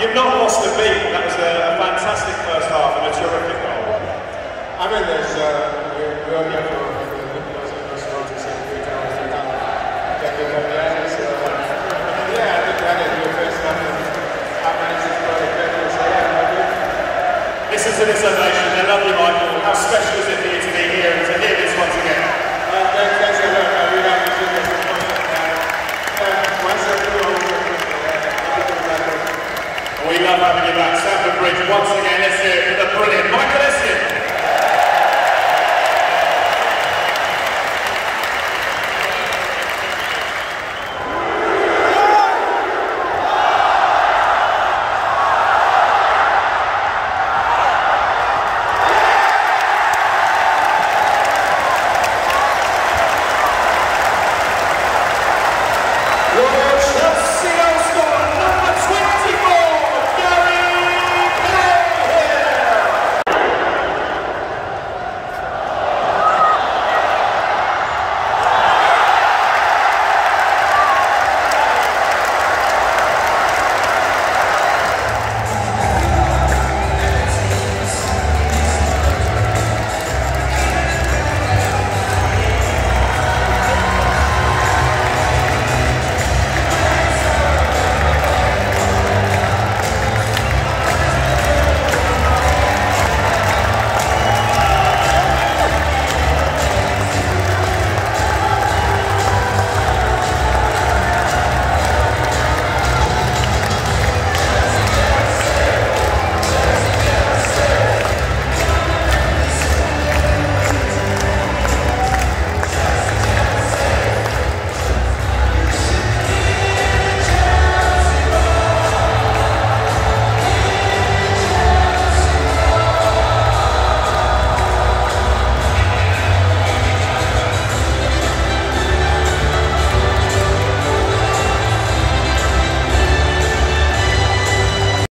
you've not lost a beat. That was a, a fantastic first half and a terrific goal. I mean, there's, uh, we're, Bridge once again is here for the brilliant Michael.